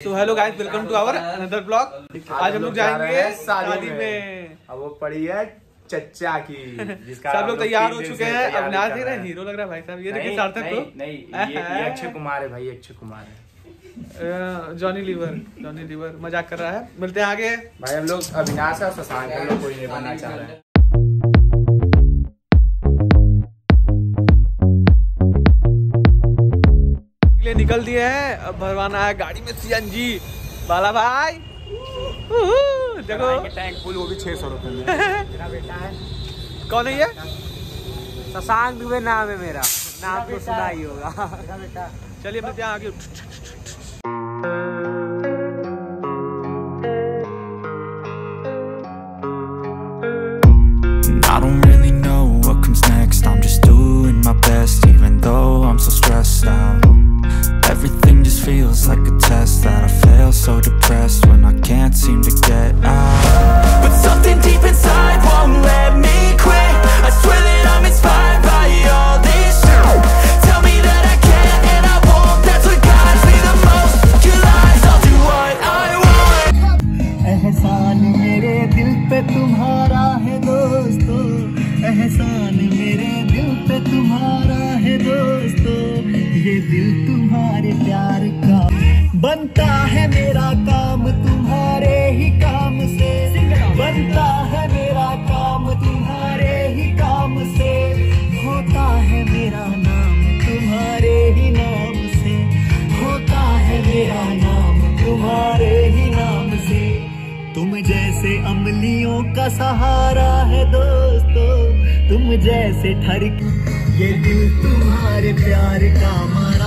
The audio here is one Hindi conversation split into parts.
तो hello guys welcome to our another blog आज हम लोग जाएँगे शादी में। अब वो पड़ी है चच्चा की जिसका सब लोग तैयार हो चुके हैं। अब नाच रहे रहे हैं। हैं। हीरो लग रहा है भाई साहब ये देखिए सार्थक को। नहीं ये ये अक्षय कुमार है भाई अक्षय कुमार है। जॉनी लीवर जॉनी लीवर मज़ाक कर रहा है। मिलते हैं आगे। भाई हम लोग अविनाश और शशांक हम लोग कोई नहीं बनना चाह रहे हैं। निकल दिए हैं। अब भरवाना है गाड़ी में सीएनजी बाला भाई। देखो। टैंक फुल वो भी छह सौ रुपये में। कौन है ये? शशांक दुबे नाम है मेरा। नाम तो सुना ही होगा। चलिए मैं आगे। ये दिल तुम्हारे प्यार का। बनता है मेरा काम तुम्हारे ही काम से। बनता है मेरा काम तुम्हारे ही काम से। होता है मेरा नाम तुम्हारे ही नाम से। होता है मेरा नाम तुम्हारे ही नाम से। तुम जैसे अमलियों का सहारा है दोस्तों। तुम जैसे ठरक ये दिल तुम्हारे प्यार का मारा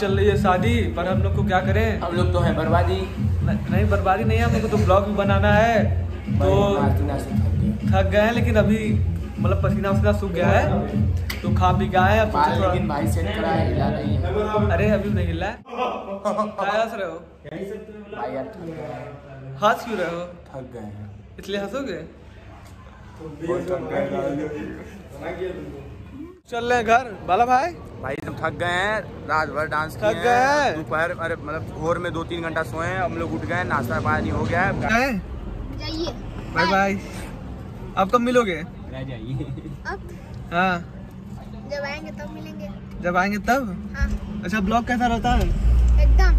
चल रही है शादी पर हम लोग को क्या करें? हम लोग तो है बर्बादी। न- नहीं बर्बादी नहीं है हम लोग को तो ब्लॉग भी बनाना है। तो थक गए। हैं लेकिन अभी मतलब पसीना वसीना सूख गया है। तो खा पी गए हैं लेकिन भाई सेट करा है हिला नहीं है। अरे अभी नहीं हिला है। हंस रहे हो? भाई यार। हंस क्यों रहे हो? थक गए हैं। इसलिए हंसोगे। चल रहे हैं घर। बाला भाई? भाई हम थक गए हैं। रात भर डांस थक गए हैं? दोपहर अरे मतलब भोर में दो तीन घंटा सोए हैं। हम लोग उठ गए नाश्ता पानी हो गया है। Bye bye. आप कब मिलोगे? अब? हाँ। जब आएँगे तब मिलेंगे। जब आएँगे तब? हाँ। अच्छा ब्लॉग कैसा रहता है? एकदम।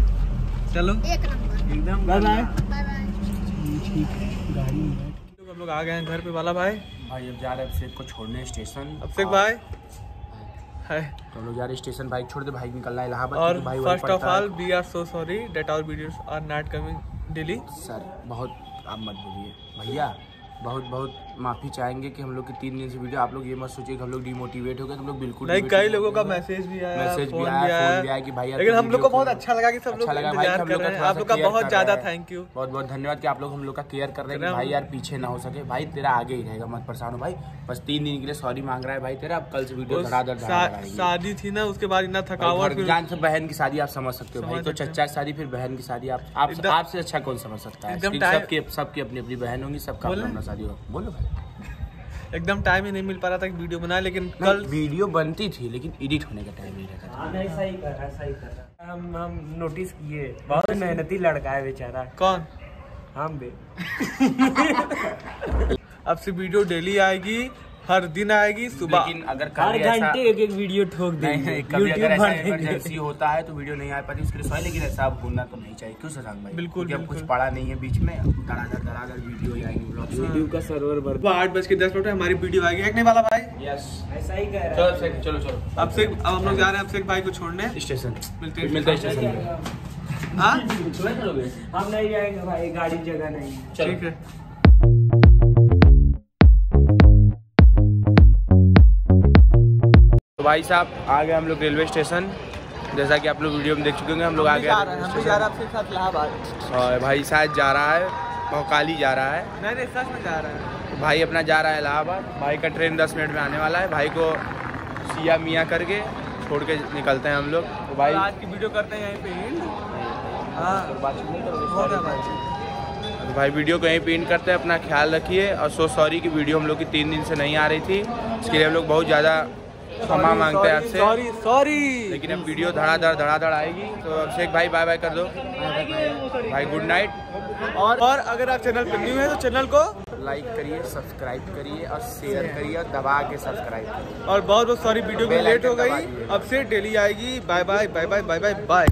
चलो। एक नंबर। एकदम बाय बाय। Bye bye. हम लोग आ गए हैं घर पे। बाला भाई? भाई अब जा रहे हैं अभिषेक को छोड़ने स्टेशन। अभिषेक भाई है। तो यार स्टेशन बाइक छोड़ दे भाई निकलना है इलाहाबाद और भाई first of all we are so sorry that our videos are not coming daily sir बहुत आप मत बोलिए। भैया बहुत बहुत माफ़ी चाहेंगे कि हम लोग की तीन दिन से वीडियो आप लोग ये मत सोचिए कि हम लोग डिमोटिवेट हो गए हम लोग बिल्कुल नहीं कई लोगों का मैसेज भी आया मैसेज भी आया, फ़ोन भी आया कि भाई लेकिन हम लोग को बहुत अच्छा लगा कि सब लोग अच्छा लगा भाई हम कर लोग हैं। आप लोग का बहुत ज़्यादा थैंक यू बहुत बहुत धन्यवाद कि आप लोग हम लोग का केयर कर रहे हैं भाई यार पीछे ना हो सके। भाई तेरा आगे ही रहेगा मत परेशान हो भाई। बस तीन दिन के लिए सॉरी मांग रहा है भाई तेरा अब कल से वीडियो धड़ाधड़ शादी थी ना उसके बाद इतना थकावट जान से बहन की शादी आप समझ सकते हो भाई। तो चच्चा की शादी फिर बहन की शादी आप आप आपसे अच्छा कौन समझ सकता है? सबकी सबकी अपनी अपनी बहन होंगी सबका? अपना अपना शादी बोलो भाई। एकदम टाइम ही नहीं मिल पा रहा था कि वीडियो बनाए लेकिन कल वीडियो बनती थी लेकिन एडिट होने का टाइम नहीं रहता था। हाँ नहीं सही कर रहा सही कर रहा। हम हम नोटिस किए। बहुत मेहनती लड़का है बेचारा। कौन? हम बे। अब से वीडियो डेली आएगी। हर दिन आएगी सुबह। लेकिन अगर हर घंटे एक एक वीडियो ठोक नहीं देंगे। कभी अगर ऐसा इमरजेंसी होता है तो वीडियो नहीं आ पाती उसके लिए सॉरी लेकिन ऐसा अब होना तो नहीं चाहिए। क्यों शशांक भाई? बिल्कुल, अब कुछ पड़ा नहीं है बीच में धड़ाधड़ धड़ाधड़ वीडियो ही आएँगे ब्लॉग का सर्वर भर आठ बज के दस मिनट में हमारी वीडियो आएगी। एक नहीं वाला भाई? यस ऐसा ही कह रहा चलो है चलो चलो। अब से अब हम लोग जा रहे हैं अभिषेक भाई को छोड़ने। स्टेशन। मिलते हैं। मिलते हैं स्टेशन हाँ। चलोगे हम नहीं जाएँगे भाई गाड़ी जगह नहीं ठीक है। तो भाई साहब आ गए हम लोग रेलवे स्टेशन। जैसा कि आप लोग वीडियो में देख चुके होंगे हम लोग आ गए हैं और भाई शायद जा रहा है भौकाली जा रहा है। नहीं नहीं सच में जा रहे हैं। भाई अपना जा रहा है इलाहाबाद। भाई का ट्रेन दस मिनट में आने वाला है। भाई को सिया मियाँ करके छोड़ के निकलते हैं हम लोग। तो भाई आज की वीडियो करते हैं यहीं पे एंड हाँ। तो भाई वीडियो को यहीं पे इन करते हैं अपना ख्याल रखिए। और सो सॉरी कि वीडियो हम लोग की तीन दिन से नहीं आ रही थी। इसके लिए हम लोग बहुत ज़्यादा क्षमा मांगते हैं आपसे। सॉरी सॉरी लेकिन अब वीडियो धड़ाधड़ धड़ाधड़ आएगी तो अभिषेक भाई बाय बाय कर दो। भाई गुड नाइट और और अगर आप चैनल पर न्यू है तो चैनल को लाइक करिए सब्सक्राइब करिए और शेयर करिए और दबा के सब्सक्राइब करिए। और बहुत बहुत सॉरी वीडियो भी लेट हो गई। अब से डेली आएगी। Bye bye bye bye bye bye bye